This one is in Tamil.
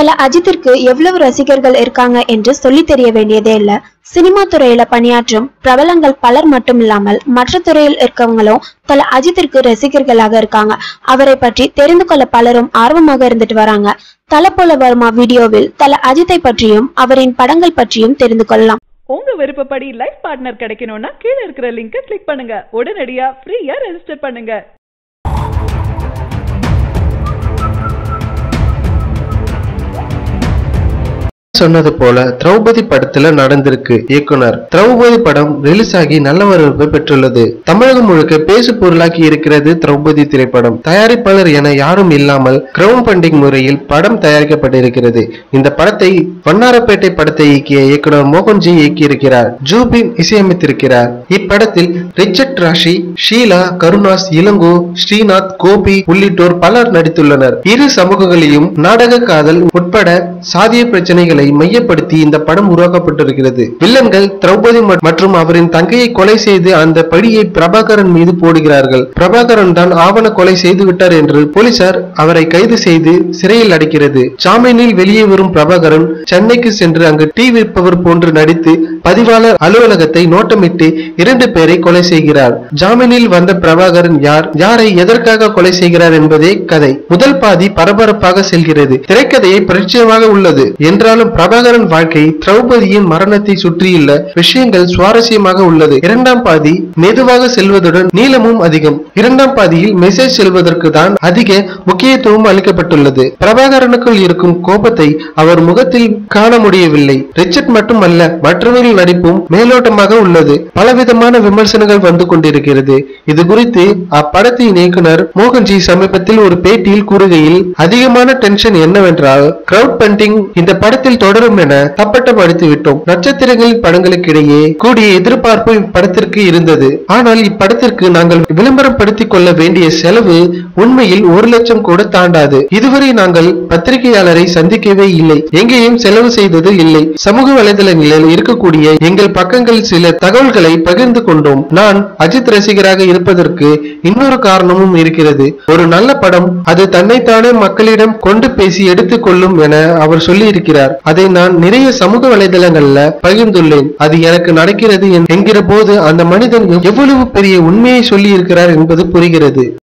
தல அஜித்திற்கு எவ்வளவு ரசிகர்கள் இருக்காங்க என்று சொல்லி தெரிய வேண்டியதே இல்ல. சினிமா துறையில பணியாற்றும் பிரபலங்கள் பலர் மட்டும் இல்லாமல் மற்ற துறையில் இருக்கவங்களும் தல அஜித்திற்கு ரசிகர்களாக இருக்காங்க. அவரை பற்றி தெரிந்து கொள்ள பலரும் ஆர்வமாக இருந்துட்டு வராங்க. தல போல வருமா வீடியோவில் தல அஜித்தை பற்றியும் அவரின் படங்கள் பற்றியும் தெரிந்து கொள்ளலாம். உங்க விருப்பப்படி லைஃப் பார்ட்னர் கிடைக்கணும்னா கீழே இருக்கிற லிங்கை கிளிக் பண்ணுங்க. உடனடியா ஃப்ரீயா ரெஜிஸ்டர் பண்ணுங்க. சொன்னது போல திரௌபதி படத்துல நடந்திருக்கு இயக்குனர். திரௌபதி படம் ரிலீஸ் ஆகி நல்ல வரவேற்பை பெற்றுள்ளது. தமிழகம் முழுக்க பேசு பொருளாக்கி இருக்கிறது திரௌபதி திரைப்படம். தயாரிப்பாளர் என யாரும் இல்லாமல் கிரவுண்ட் பண்டிங் முறையில் படம் தயாரிக்கப்பட்டிருக்கிறது. இந்த படத்தை வண்ணாரப்பேட்டை படத்தை இயக்கிய இயக்குனர் மோகன்ஜி இயக்கியிருக்கிறார். ஜூபின் இசையமைத்திருக்கிறார். இப்படத்தில் ரிச்சர்ட் ராஷி ஷீலா கருணாஸ் இளங்கோ ஸ்ரீநாத் கோபி உள்ளிட்டோர் பலர் நடித்துள்ளனர். இரு சமூகங்களையும் நாடக காதல் உட்பட சாதிய பிரச்சனைகளை மையப்படுத்தி இந்த படம் உருவாக்கப்பட்டிருக்கிறது. வில்லன்கள் திரௌபதி மற்றும் அவரின் தங்கையை கொலை செய்து அந்த படியை பிரபாகரன் மீது போடுகிறார்கள். பிரபாகரன் தான் ஆவண கொலை செய்து விட்டார் என்று போலீசார் அவரை கைது செய்து சிறையில் அடைக்கிறது. ஜாமீனில் வெளியே வரும் பிரபாகரன் சென்னைக்கு சென்று அங்கு டீ விற்பவர் போன்று நடித்து பதிவாளர் அலுவலகத்தை நோட்டமிட்டு இரண்டு பேரை கொலை செய்கிறார். ஜாமீனில் வந்த பிரபாகரன் யார் யாரை எதற்காக கொலை செய்கிறார் என்பதே கதை. முதல் பாதி பரபரப்பாக செல்கிறது. திரைக்கதையை பரிச்சயமாக உள்ளது. என்றாலும் பிரபாகரன் வாழ்க்கை திரௌபதியின் மரணத்தை சுற்றியுள்ள விஷயங்கள் சுவாரஸ்யமாக உள்ளது. இரண்டாம் பாதி மெதுவாக செல்வதுடன் நீளமும் அதிகம். இரண்டாம் பாதியில் மெசேஜ் செல்வதற்கு தான் அதிக முக்கியத்துவம் அளிக்கப்பட்டுள்ளது. பிரபாகரனுக்குள் இருக்கும் கோபத்தை அவர் முகத்தில் காண முடியவில்லை. ரிச்சர்ட் மட்டுமல்ல மற்றவர்கள் நடிப்பும் மேலோட்டமாக உள்ளது. பலவிதமான விமர்சனங்கள் வந்து கொண்டிருக்கிறது. இது குறித்து அப்படத்தின் இயக்குனர் மோகன்ஜி சமீபத்தில் ஒரு பேட்டியில் கூறுகையில் அதிகமான டென்ஷன் என்னவென்றால் கிரவுட் பண்டிங் இந்த படத்தில் தொடரும் என தப்பட்டப்படுத்தி விட்டோம். நட்சத்திரங்களின் படங்களுக்கு இடையே கூடிய எதிர்பார்ப்பு இப்படத்திற்கு இருந்தது. ஆனால் இப்படத்திற்கு நாங்கள் விளம்பரம் படுத்திக் கொள்ள வேண்டிய செலவு உண்மையில் ஒரு லட்சம் கூட தாண்டாது. இதுவரை நாங்கள் பத்திரிகையாளரை சந்திக்கவே இல்லை. எங்கேயும் செலவு செய்தது இல்லை. சமூக வலைதளங்களில் இருக்கக்கூடிய எங்கள் பக்கங்கள் சில தகவல்களை பகிர்ந்து கொண்டோம். நான் அஜித் ரசிகராக இருப்பதற்கு இன்னொரு காரணமும் இருக்கிறது. ஒரு நல்ல படம் அது தன்னைத்தானே மக்களிடம் கொண்டு பேசி எடுத்துக் கொள்ளும் என அவர் சொல்லி இருக்கிறார் அதை நான் நிறைய சமூக வலைதளங்கள்ல பகிர்ந்துள்ளேன். அது எனக்கு நடக்கிறது என்கிற போது அந்த மனிதன் எவ்வளவு பெரிய உண்மையை சொல்லி இருக்கிறார் என்பது புரிகிறது.